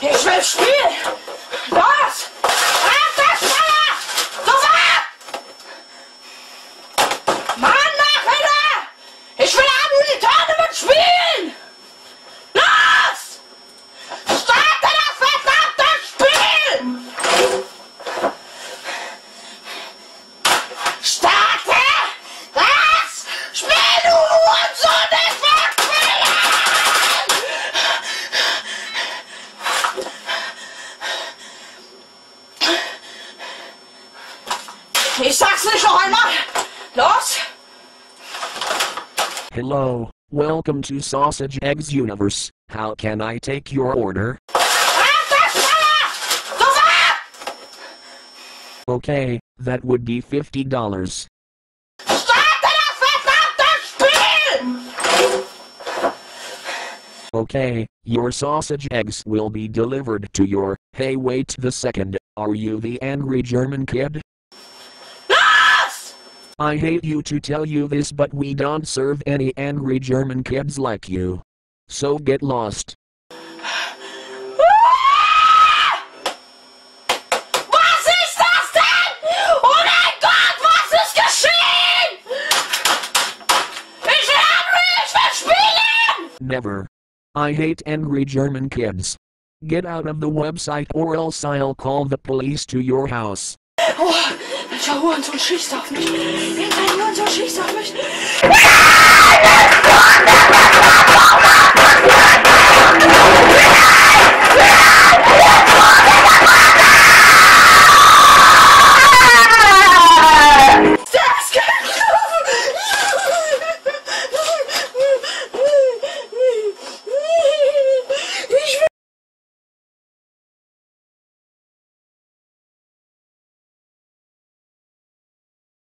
Ich will spielen! Ich sag's nicht noch einmal! Los! Hello, welcome to Sausage Eggs Universe. How can I take your order? Mach das schneller! Sofort! Okay, that would be $50. Starte das verdammte Spiel! Okay, your sausage eggs will be delivered to your. Hey, wait the second. Are you the angry German kid? I hate you to tell you this, but we don't serve any angry German kids like you. So get lost. Never. I hate angry German kids. Get out of the website or else I'll call the police to your house. Oh, welcher Hurensohn schießt auf mich? Irgendein Hurensohn schießt auf mich.